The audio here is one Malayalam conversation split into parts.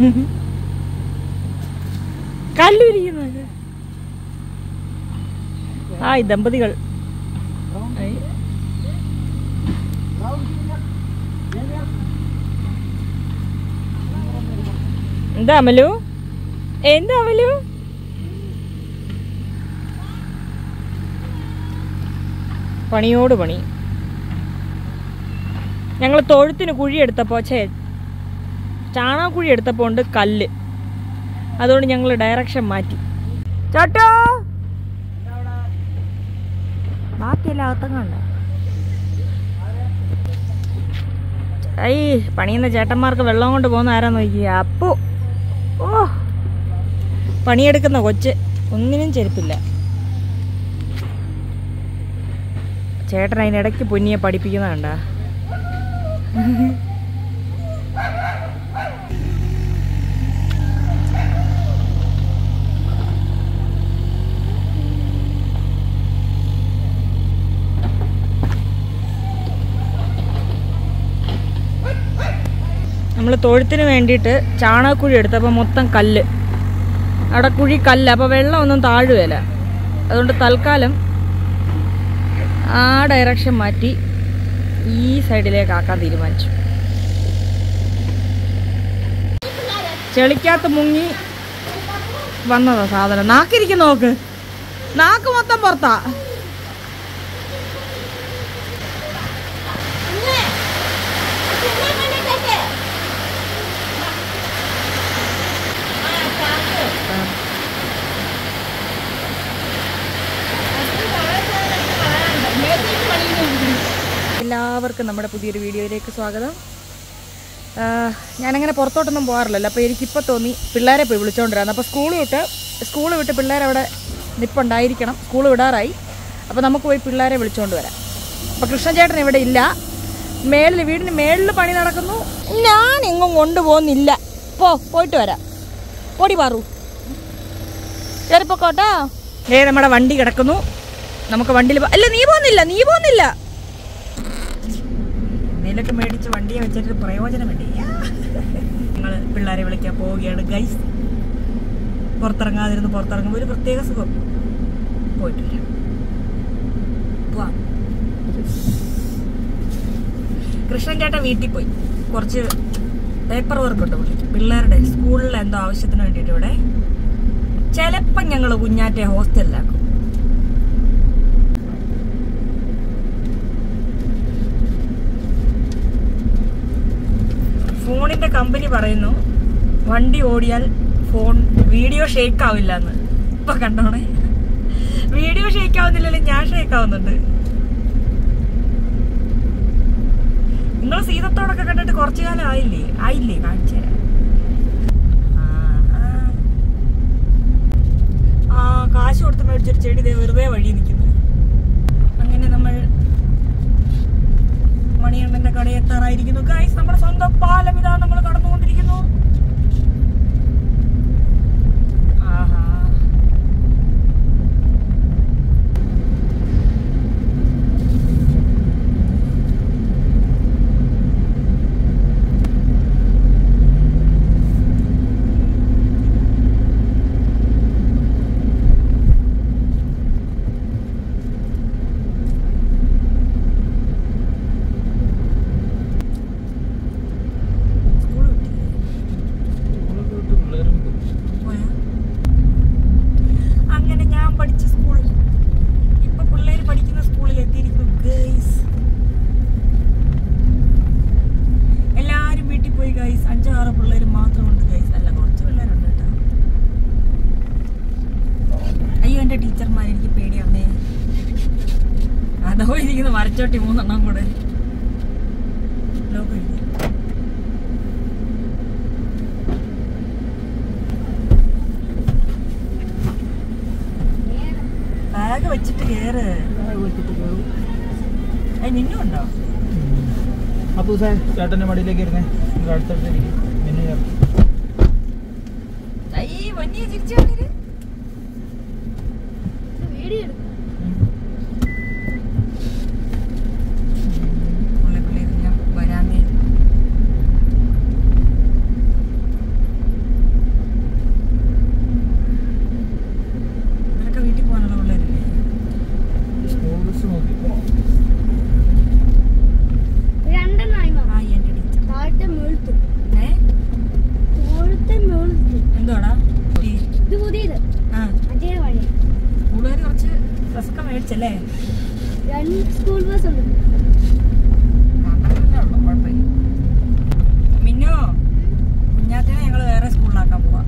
കല്ലുരിക്കുന്നത് ആ ഈ ദമ്പതികൾ. എന്താ അമലു? എന്താ അമലു? പണിയോട് പണി. ഞങ്ങൾ തൊഴുത്തിന് കുഴി എടുത്തപ്പോൾ ചേ ചാണകക്കുഴി എടുത്തപ്പോൾ ഉണ്ട് കല്ല്. അതുകൊണ്ട് ഞങ്ങൾ ഡയറക്ഷൻ മാറ്റി. ചോട്ടോ? ബാക്കിയെല്ലാം ഐ പണിയുന്ന ചേട്ടന്മാർക്ക് വെള്ളം കൊണ്ട് പോകുന്ന ആരാ നോക്കി അപ്പു. ഓ. പണിയെടുക്കുന്ന കൊച്ച്. ഒന്നിനും ചെരുപ്പില്ല. ചേട്ടൻ അതിനിടയ്ക്ക് പൊന്നിയെ പഠിപ്പിക്കുന്ന നമ്മൾ തൊഴുത്തിന് വേണ്ടിയിട്ട് ചാണകക്കുഴി എടുത്തപ്പോൾ മൊത്തം കല്ല്. അവിടെ കുഴി കല്ല് അപ്പോൾ വെള്ളമൊന്നും താഴുകയില്ല. അതുകൊണ്ട് തൽക്കാലം ആ ഡയറക്ഷൻ മാറ്റി ഈ സൈഡിലേക്ക് ആക്കാൻ തീരുമാനിച്ചു. ചെളിക്കകത്ത് മുങ്ങി വന്നതാ സാധനം. നാക്കിരിക്കും നോക്ക്. നാക്ക് മൊത്തം പുറത്താ. എല്ലാവർക്കും നമ്മുടെ പുതിയൊരു വീഡിയോയിലേക്ക് സ്വാഗതം. ഞാനങ്ങനെ പുറത്തോട്ടൊന്നും പോകാറില്ലല്ലോ. അപ്പോൾ എനിക്കിപ്പോൾ തോന്നി പിള്ളേരെ പോയി വിളിച്ചുകൊണ്ടിരുന്നു അപ്പോൾ സ്കൂൾ വിട്ട് സ്കൂൾ വിട്ട് പിള്ളേരവിടെ നിപ്പുണ്ടായിരിക്കണം. സ്കൂൾ വിടാറായി. അപ്പോൾ നമുക്ക് പോയി പിള്ളേരെ വിളിച്ചുകൊണ്ട് വരാം. അപ്പോൾ കൃഷ്ണചേട്ടൻ ഇവിടെ ഇല്ല. മേളിൽ വീടിന് മേളിൽ പണി നടക്കുന്നു. ഞാൻ എങ്ങും കൊണ്ടുപോകുന്നില്ല. പോ പോയിട്ട് വരാം. ഓടി പാറു. കയറിപ്പോക്കോട്ടോ. ഏ നമ്മുടെ വണ്ടി കിടക്കുന്നു. നമുക്ക് വണ്ടിയിൽ അല്ല നീ പോകുന്നില്ല നീ പോകുന്നില്ല. എന്തെങ്കിലുമൊക്കെ മേടിച്ച് വണ്ടിയെ വെച്ചിട്ട് പ്രയോജനമില്ല. ഞങ്ങൾ പിള്ളേരെ വിളിക്കാൻ പോവുകയാണ്. ഗൈസ് പുറത്തിറങ്ങാതിരുന്ന് പുറത്തിറങ്ങുമ്പോൾ ഒരു പ്രത്യേക സുഖം. പോയിട്ട് വരാം പോവാം. കൃഷ്ണൻ ചേട്ടൻ വീട്ടിൽ പോയി. കുറച്ച് പേപ്പർ വർക്ക് ഉണ്ട് പിള്ളേരുടെ സ്കൂളിൽ എന്തോ ആവശ്യത്തിന് വേണ്ടിയിട്ട് ഇവിടെ. ചിലപ്പം ഞങ്ങൾ കുഞ്ഞാറ്റെ ഹോസ്റ്റലിലാക്കും കമ്പനി പറയുന്നു വണ്ടി ഓടിയാൽ ഫോൺ വീഡിയോ ഷേക്ക് ആവില്ല എന്ന് ഇപ്പൊ കണ്ടോണേ? വീഡിയോ ഷേക്ക് ആവുന്നില്ലല്ലോ ഞാൻ ഷേക്ക് ആവുന്നുണ്ട്. നിങ്ങൾ സീതത്തോടൊക്കെ കണ്ടിട്ട് കുറച്ചു കാലം ആയില്ലേ? ആയില്ലേ? കാണിച്ചു തരാം. ആ കാശ് കൊടുത്ത് മേടിച്ചൊരു ചെടി വെറുതെ വഴി നിൽക്കുന്നു അങ്ങനെ നമ്മൾ എത്താറായിരിക്കുന്നു ഗൈസ് നമ്മുടെ സ്വന്തം പാലം ഇതാ നമ്മൾ കടന്നുകൊണ്ടിരിക്കുന്നു ആഹാ. സ്കൂൾ വിട്ടില്ലേ? പോയാ? അങ്ങനെ ഞാൻ പഠിച്ച സ്കൂൾ ഇപ്പൊ പിള്ളേര് പഠിക്കുന്ന സ്കൂളിൽ എത്തിയിരിക്കുന്നു ഗൈസ് എല്ലാരും വീട്ടിൽ പോയി ഗൈസ് അഞ്ചാറ് പിള്ളേര് മാത്രമുണ്ട് ഗൈസ് അല്ല കുറച്ച് പിള്ളേരുണ്ട് കേട്ടോ അയ്യോ എന്റെ ടീച്ചർമാർ എനിക്ക് പേടിയാവുന്നേ. അതോ ഇരിക്കുന്ന വരച്ചോട്ടി മൂന്നെണ്ണം കൂടെ. ലോകം. ബാഗ് വെച്ചിട്ട് കേറ്. നിന്നും ഉണ്ടോ? അപ്പൂ സാർ ചേട്ടന്റെ മടിയിലേക്ക് ഇരുന്നേ അടുത്തടുത്തേക്ക് അടുത്തടുത്തിരിക്കും പിന്നെ ചേർത്ത്. രണ്ട് സ്കൂൾ ബസ് ഉണ്ട്? മിന്നോ കുഞ്ഞാത്തിനെ ഞങ്ങൾ വേറെ സ്കൂളിലാക്കാൻ പോവാ.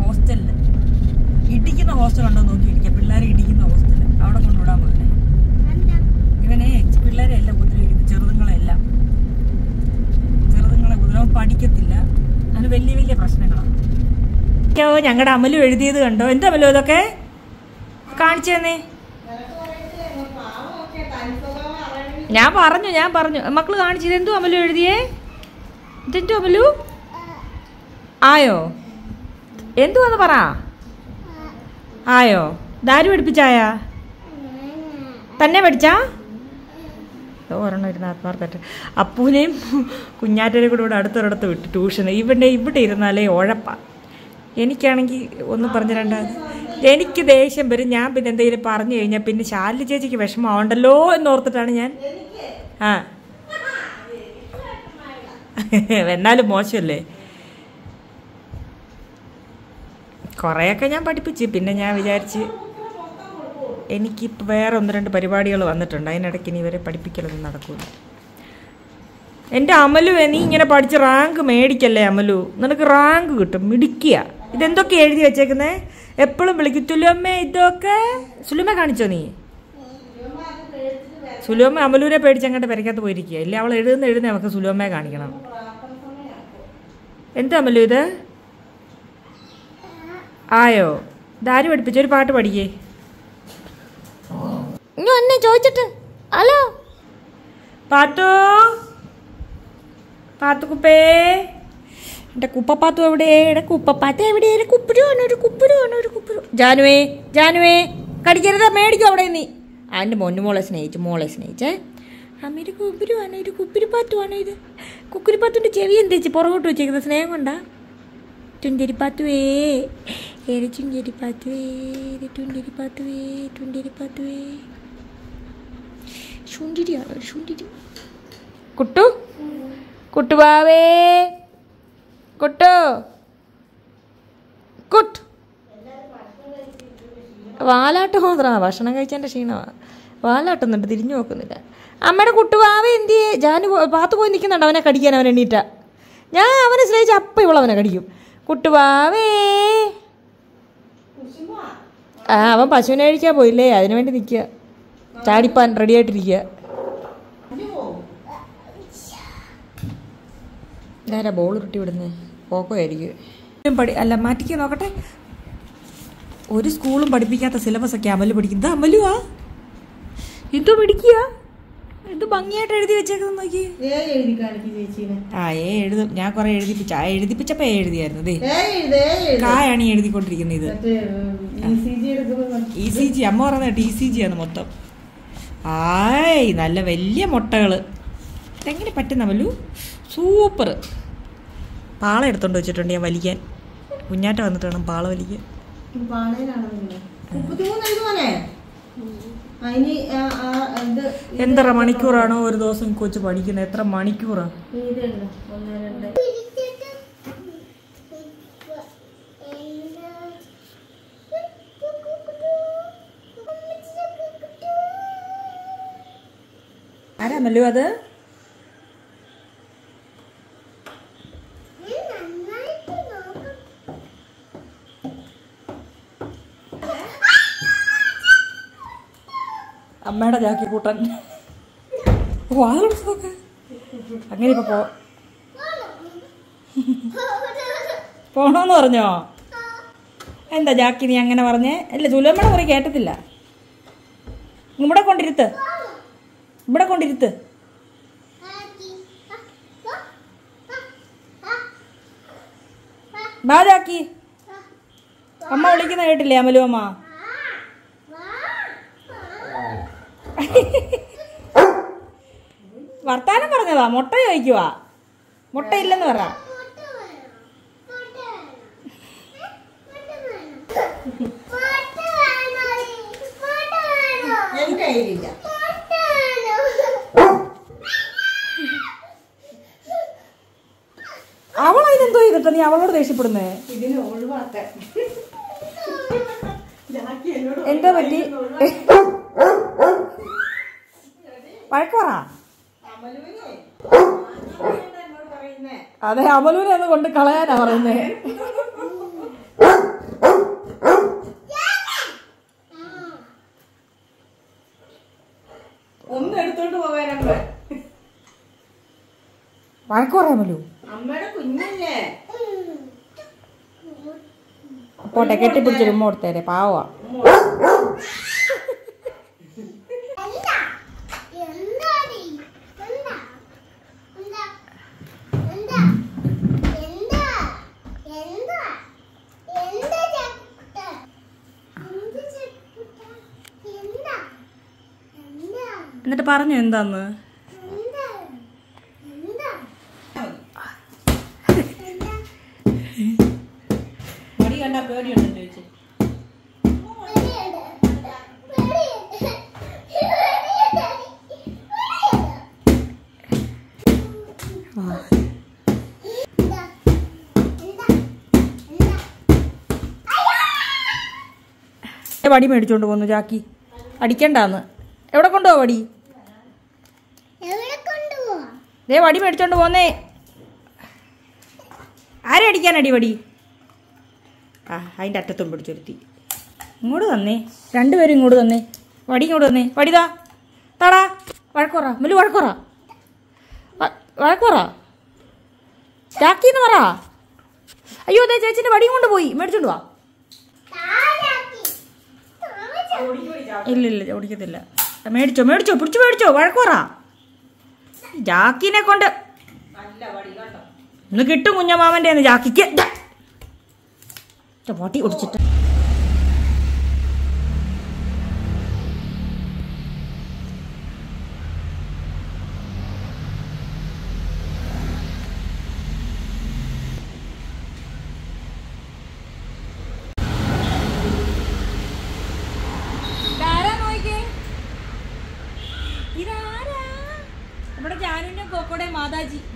ഹോസ്റ്റലിൽ. ഇടിക്കുന്ന ഹോസ്റ്റൽ ഉണ്ടോ നോക്കിയിരിക്കുക പിള്ളേരെ ഇടിക്കുന്ന ഹോസ്റ്റൽ അവിടെ കൊണ്ടുവിടാൻ പോകുന്നത് ഇവനെ പിള്ളേരെ എല്ലാം ഉപദ്രവിക്കുന്നു. ചെറുതുങ്ങളെല്ലാം ചെറുതുങ്ങളെ ഉപദ്രവം പഠിക്കത്തില്ല. അതിന് വലിയ വലിയ പ്രശ്നങ്ങളാണ് ഞങ്ങളുടെ അമലും എഴുതിയത് കണ്ടോ? എന്താ അമലോ ഇതൊക്കെ? കാണിച്ചു തന്നേ ഞാൻ പറഞ്ഞു ഞാൻ പറഞ്ഞു. മക്കൾ കാണിച്ചു ഇതെന്തോ അമലു എഴുതിയേ? ഇതെന്തോ അമലു ആയോ? എന്തുവാന്ന് പറ. ആയോ? ദാരു പഠിപ്പിച്ചായ? തന്നെ പഠിച്ചാ? ഒരെണ്ണം ഇരുന്ന് ആത്മാർത്ഥമായിട്ട് അപ്പൂനെയും കുഞ്ഞാറ്റരെ കൂടെ ഇവിടെ അടുത്തൊരിടത്ത് വിട്ടു ട്യൂഷന്. ഇവിടെ ഇവിടെ ഇരുന്നാലേ ഉഴപ്പ. എനിക്കാണെങ്കിൽ ഒന്ന് പറഞ്ഞു രണ്ടാമത് എനിക്ക് ദേഷ്യം വരും. ഞാൻ പിന്നെ എന്തെങ്കിലും പറഞ്ഞു കഴിഞ്ഞാൽ പിന്നെ ശാലി ചേച്ചിക്ക് വിഷമമുണ്ടല്ലോ എന്നോർത്തിട്ടാണ് ഞാൻ. ആ. എന്നാലും മോശമല്ലേ? കുറേയൊക്കെ ഞാൻ പഠിപ്പിച്ച്. പിന്നെ ഞാൻ വിചാരിച്ച് എനിക്കിപ്പോൾ വേറെ ഒന്ന് രണ്ട് പരിപാടികൾ വന്നിട്ടുണ്ട്. അതിനിടയ്ക്ക് ഇനി ഇവരെ പഠിപ്പിക്കലൊന്നും നടക്കൂല. എന്റെ അമലു നീ ഇങ്ങനെ പഠിച്ച് റാങ്ക് മേടിക്കല്ലേ അമലു? നിനക്ക് റാങ്ക് കിട്ടും. മിടിക്കുക ഇതെന്തൊക്കെ എഴുതി വെച്ചേക്കുന്നേ? എപ്പോഴും വിളിക്കും. തുലുമ്മ ഇതൊക്കെ സുലുമ കാണിച്ചോ നീ? സുലുമ്മ അമലൂരെ പേടിച്ച് അങ്ങോട്ട് പെരക്കകത്ത് പോയിരിക്കുക ഇല്ല അവൾ എഴുതുന്ന എഴുതുന്ന അവൾക്ക് സുലുമ്മയെ കാണിക്കണം. എന്താ അമലു ഇത്? ആയോ? ദാരി പഠിപ്പിച്ച? ഒരു പാട്ട് പഠിക്കേ. ഇനി എന്നെ ചോദിച്ചിട്ട്. ഹലോ? പാട്ടോ? പാത്തു കുപ്പേ എന്റെ കുപ്പപ്പാത്തു എവിടെ? എടെ കുപ്പപ്പാത്ത എവിടെ? കുപ്പുരു ഒരു കുപ്പുരു ഒരു കുപ്പുരു ജാനുവേ ജാനുവേ കടിക്കരുത് മേടിക്കും അവിടെ നീ അവന്റെ മൊന്നു മോളെ സ്നേഹിച്ചു മോളെ സ്നേഹിച്ചേ. അമ്മയുടെ കുപ്പുരു ആണ് ഒരു കുപ്പിരിപ്പാത്തു ആണ് ഇത്. കുക്കുരിപ്പാത്തുന്റെ ചെവി എന്തേച്ച് പുറകോട്ട് വെച്ചേക്കുന്നത് സ്നേഹം കൊണ്ടാ? തുഞ്ചരിപ്പാത്തുവേ ഏറെ ചുഞ്ചരിപ്പാത്തുവേ ചുഞ്ചരിപ്പാത്തുവേ ചുഞ്ചരിപ്പാത്തുവേ ശുണ്ടിരിയാണ് ഒരു ശുണ്ടിരി കുട്ടു കുട്ടുവാവേ. കുട്ടു. കുട്ട്. വാലാട്ട് മാത്രമാണ് ഭക്ഷണം കഴിച്ചതിന്റെ ക്ഷീണമാണ് വാലാട്ടുന്നുണ്ട് തിരിഞ്ഞു നോക്കുന്നില്ല. അമ്മയുടെ കുട്ടുവാവേ എന്തിയേ ജാനു ഞാൻ പാത്ത് പോയി നിൽക്കുന്നുണ്ട് അവനെ കടിക്കാൻ അവൻ എണ്ണീറ്റ ഞാൻ അവനെ സ്നേഹിച്ച അപ്പം അവനെ കടിക്കും. കുട്ടുവാവേ ആ അവൻ പശുവിനെ കഴിക്കാൻ പോയില്ലേ? അതിനു വേണ്ടി നിൽക്കുക. ചാടിപ്പാൻ റെഡി ആയിട്ടിരിക്കുക. ബോൾ കിട്ടി വിടുന്നത് പോക്കോ ആയിരിക്കും പഠി അല്ല മാറ്റിക്ക് നോക്കട്ടെ. ഒരു സ്കൂളും പഠിപ്പിക്കാത്ത സിലബസ് ഒക്കെ അമൽ പഠിക്കും. ഇത് അമലുവാ എന്തോ പഠിക്കുക ഇത് ഭംഗിയായിട്ട് എഴുതി വെച്ചേക്കുന്നത് നോക്കി. ആ ഏ എഴുതും. ഞാൻ കുറെ എഴുതിപ്പിച്ച. ആ എഴുതിപ്പിച്ചപ്പോ എഴുതിയായിരുന്നു. കായാണ് ഈ എഴുതിക്കൊണ്ടിരിക്കുന്നത് ഇത്. ഇ സി ജി എടുക്കുന്നത് ഇ സി ജി അമ്മ പറഞ്ഞ ടി സി ജി ആണ് മൊത്തം. ആയി നല്ല വലിയ മുട്ടകൾ. എങ്ങനെ പറ്റുന്ന മല്ലു സൂപ്പർ പാള എടുത്തോണ്ട് വെച്ചിട്ടുണ്ട് ഞാൻ വലിക്കാൻ. കുഞ്ഞാറ്റ വന്നിട്ട് വേണം പാള വലിക്കാൻ. എത്ര മണിക്കൂറാണോ ഒരു ദിവസം കൊച്ചു പഠിക്കുന്നത്? എത്ര മണിക്കൂറാ? ഇത് എഴുതാം ഒന്ന് രണ്ട്. ആരാ മല്ലു അത്? അമ്മയുടെ ജാക്കി കൂട്ടൻ. വാളൊക്കെ അങ്ങനെ ഇപ്പൊ പോ. പോണോന്ന് പറഞ്ഞോ? എന്താ ജാക്കി നീ അങ്ങനെ പറഞ്ഞേ? അല്ല ജുലമ്മയുടെ മുറി കേട്ടത്തില്ല. ഇവിടെ കൊണ്ടിരുത്ത്. ഇവിടെ കൊണ്ടിരുത്ത്. ബാ ജാക്കി. അമ്മ വിളിക്കുന്ന കേട്ടില്ലേ അമലു അമ്മ? വർത്താനം പറഞ്ഞതാ മുട്ട ചോദിക്കുവാ. മുട്ട ഇല്ലെന്ന് പറ. അവളതിനെന്തോ ചെയ്തിട്ടോ നീ അവളോട് ദേഷ്യപ്പെടുന്നേ? എന്തോ പറ്റി? വഴക്ക് പറ അതെ അമലൂരെ ഒന്ന് കൊണ്ട് കളയാനാ പറയുന്നേ. ഒന്ന് എടുത്തോണ്ട് പോകാനമ്മ വഴക്ക് അമലു? അമ്മയുടെ കുഞ്ഞല്ലേ? പോട്ടെ കെട്ടിപ്പിടിച്ചൊരു ഉമ്മ കൊടുത്തേരെ പാവാ എന്താടി എന്താ എന്താ എന്താ എന്താ എന്താ എന്താ ചക്കുട്ട എന്ത് ചക്കുട്ട എന്താ എന്താ എന്നിട്ട് പറഞ്ഞു എന്താന്ന് എന്താ എന്താ എന്താ മടി കണ്ടാ പേടിയുണ്ടെന്ന് ചോദിച്ചു വെളിയുണ്ട് വെളിയുണ്ട് വെളിയുണ്ട് എന്താ എന്താ പറഞ്ഞു എന്താന്ന്? വടി മേടിച്ചോണ്ട് പോന്നു ചാക്കി അടിക്കണ്ടാന്ന്. എവിടെ കൊണ്ടുപോവാ വടി? ദേ വടി മേടിച്ചോണ്ട് പോന്നേ. ആരെ അടിക്കാനടി വടി? ആ അതിന്റെ അറ്റത്തും പിടിച്ചൊരുത്തി ഇങ്ങോട്ട് തന്നേ. രണ്ടുപേരും ഇങ്ങോട്ട് തന്നേ. വടി ഇങ്ങോട്ട് തന്നേ. വടിതാ താടാ. വഴക്കുറ മുല്ലു വഴക്കുറ വഴക്കുറ ചാക്കിന്ന് പറ. അയ്യോ അതെ ചേച്ചിന്റെ വടിയും കൊണ്ട് പോയി. മേടിച്ചോണ്ട് വാ. ഇല്ല ഓടിക്കത്തില്ല. മേടിച്ചോ മേടിച്ചോ പിടിച്ചു മേടിച്ചോ വഴക്കുറ ജാക്കിനെ കൊണ്ട് ഇന്ന് കിട്ടും കുഞ്ഞമാമന്റെ ജാക്കിക്ക്. പൊട്ടി ഒടിച്ചിട്ട്.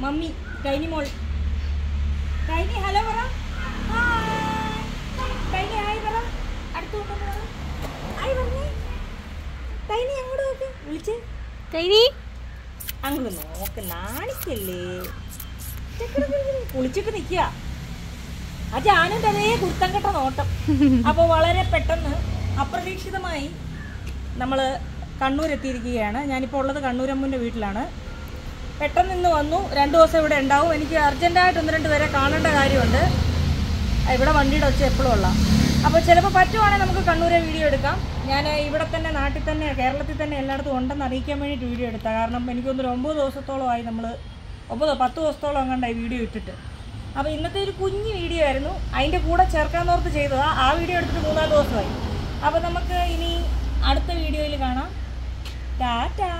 മമ്മി കൈനി മോൾ. കൈനി ഹലോ പറ. കൈനി ഹായ് പറ. അടുത്ത് കൊണ്ടുവന്ന് ഹായ് പറഞ്ഞേ കൈനി അങ്ങോട്ട് നോക്ക്. വിളിച്ച്. കൈനി. അങ്ങോട്ട് നോക്ക്. നാണിക്കല്ലേ. കുളിച്ചിട്ട് നിക്കുക ആ ജാനും അതേ കുർത്തം കെട്ട നോട്ടം. അപ്പോൾ വളരെ പെട്ടെന്ന് അപ്രതീക്ഷിതമായി നമ്മൾ കണ്ണൂരെത്തിയിരിക്കുകയാണ്. ഞാനിപ്പോൾ ഉള്ളത് കണ്ണൂരമ്മൂന്റെ വീട്ടിലാണ്. പെട്ടെന്ന് ഇന്ന് വന്നു. രണ്ട് ദിവസം ഇവിടെ ഉണ്ടാവും. എനിക്ക് അർജന്റായിട്ട് ഒന്ന് രണ്ട് പേരെ കാണേണ്ട കാര്യമുണ്ട്. ഇവിടെ വണ്ടിയുടെ ഒച്ച എപ്പോഴും ഉള്ള. അപ്പോൾ ചിലപ്പോൾ പറ്റുവാണെങ്കിൽ നമുക്ക് കണ്ണൂരെ വീഡിയോ എടുക്കാം. ഞാൻ ഇവിടെ തന്നെ നാട്ടിൽ തന്നെ കേരളത്തിൽ തന്നെ എല്ലായിടത്തും ഉണ്ടെന്ന് അറിയിക്കാൻ വേണ്ടിയിട്ട് വീഡിയോ എടുത്താൽ കാരണം എനിക്കൊന്നൊരു ഒമ്പത് ദിവസത്തോളമായി നമ്മൾ ഒമ്പത് പത്ത് ദിവസത്തോളം അങ്ങോട്ടായി വീഡിയോ ഇട്ടിട്ട്. അപ്പോൾ ഇന്നത്തെ ഒരു കുഞ്ഞ് വീഡിയോ ആയിരുന്നു. അതിന്റെ കൂടെ ചേർക്കാൻ ഓർത്ത് ചെയ്തതാണ് ആ വീഡിയോ എടുത്തിട്ട് മൂന്നാൽ ദിവസമായി. അപ്പോൾ നമുക്ക് ഇനി അടുത്ത വീഡിയോയിൽ കാണാം. ടാറ്റാ.